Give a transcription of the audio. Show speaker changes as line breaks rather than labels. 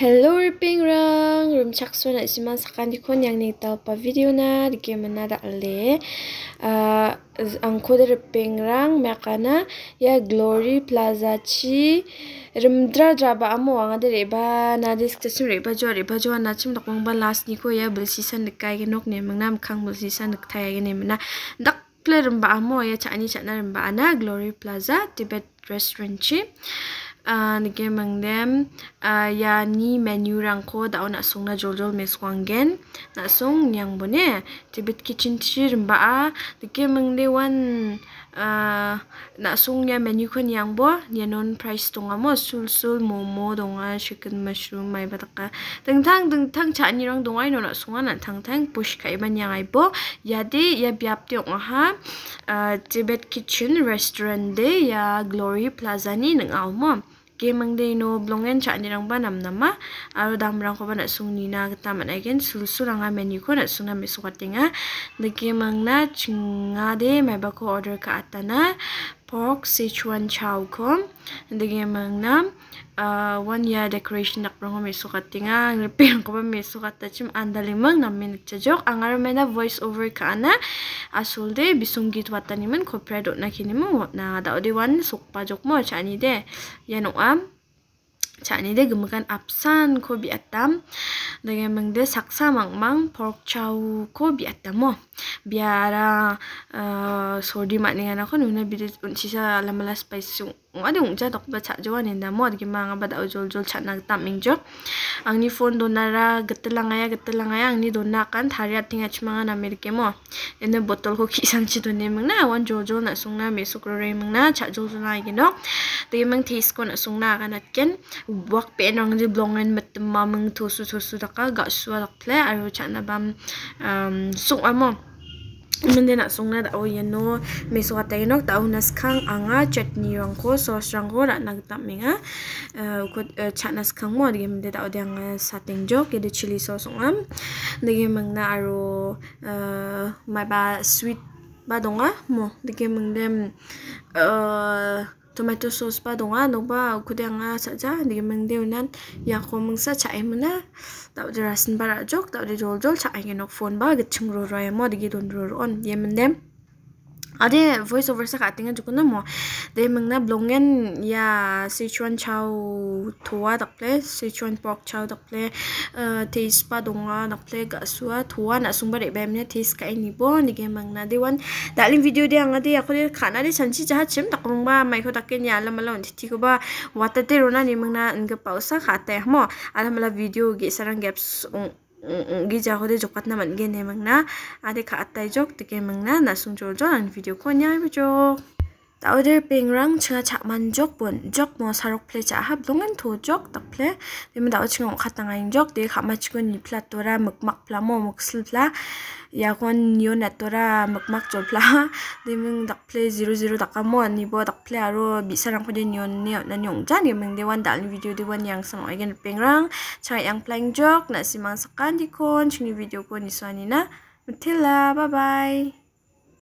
Hello ripping rang rum chakso na siman sakan dikon yang ni tal pa video na. Dike mana da ale uh, angko de ripping rang makana ya glory plaza chi. Rimdra draba amo anga de reba na dis kasim reba jo reba jo na chim dak ba last ni ko. Ya bul season de kai nok ne mang nam khang bul season de thai ne mana dak ple rimba amo ya chani chana rimba ana glory plaza tibet restaurant chi uh, nige mangdem uh, ya ni menu rangko da ona song na jol jol mes wangen na song nyang bone tibet kitchen chir ba a. Nige mangde wan uh, na song ya menu ko nyang bo ya non price tonga mo sul sul momo donga chicken mushroom mai bataka tang tang tang tang cha ni rang donga no na song na tang tang push kai ban yang ai bo. Ya de ya biap te ong ha. Tibet kitchen restaurant de ya glory plaza ni nang au mo ke mang de no blongen cha ni rang ba nam nama aro dam rang ko ba na sung ni na ta man again sul sul rang menu ko na sung na mi su tinga de ke mang na chinga de mai ba ko order ka atana pork sichuan chow ko. De ke mang na uh, one year decoration nak prong me sukat tinga ngepeng ko ba me sukat ta chim. Andalimang na min chajok angar me na voice over ka na asul de bisung git watani man ko predo na kini mo na da ode wan sukpa jok mo chani de. Yano am. Chani de gumukan apsan ko bi atam dengan mengde saksa mang mang pork chow ko bi atam mo. Biara uh, sordi mak dengan aku nuna bi sisa lamala spice ngadi ung cha tok ba cha jo ani da mod gi manga ba da jol jol cha na ta ming jo ang ni phone do na ra gat la nga ya gat la nga ya ang ni do na kan thari at tinga chma na mer ke mo ene botol ko ki san chi do ne mang na wan jol jol na sung na me suk re mang na cha jol jol na gi no te mang this ko na sung na kan at ken wak pe nang ji blong ren mat ma mang thu su su su da ka ga su da kle aro cha na bam um sung amo Mende nak song na dao yan no. May suka tayo no dao nas kang anga chutney rang ko sauce rang ko rak nagtap minga uh, ko uh, chat nas kang mo dige mende dao diang uh, sating jok yede chili sauce ngam dige mang na aro may ba sweet ba donga mo. Dige mang dem tomato sauce pa dong a no ba ku de nga sa ja ni meng de nan ya ko meng sa cha ai mna ta de rasin ba ra jok ta de jol jol cha ai nok phone ba ge chung ro ra mo de ge don ro on ye men dem. Ade voice over sa katinga jukuna mo de mangna blongen ya sichuan chow thua dakle sichuan pork chow dakle uh, taste pa donga dakle ga suwa thua na sumba re bem ne taste ka ni bo ni ge mangna de wan. Dalin video de anga de yakole khana de chanchi ja chim takmung ba. Mai ko takken ya la malon thi ko ba. Wata te rona ni mangna nga pausa khate mo. Mala video ge sarang gaps gi ja hode jok patna man ge ne mang na ade kha attai jok te ke mang na na sung jor jor an video ko nya bi jok ta order ping rang cha cha man jok bon jok mo sarok ple cha hab longan tho jok tak ple de ma da ching kha tang ang jok de kha ma chikon ni pla tora mak mak pla mo mok sil pla ya kon yo na tora mak mak jol pla de ming dak ple 00 dak mo ni bo dak ple aro bi sarang ko de nyon ne na nyong ja ni ming de wan dal video de wan yang sang again ping rang cha yang plang jok na simang sakan di kon ching video ko ni swani na Matilla, bye bye.